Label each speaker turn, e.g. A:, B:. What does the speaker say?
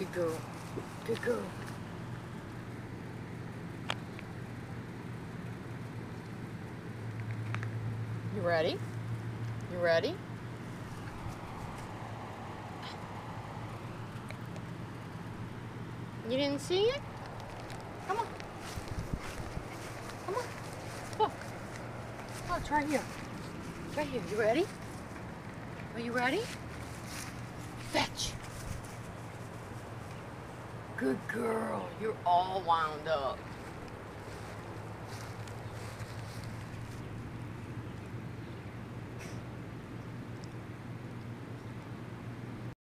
A: Good girl. Good girl. You ready? You ready? You didn't see it? Come on. Come on. Look. Oh, it's right here. Right here. You ready? Are you ready? Fetch. Good girl. You're all wound up.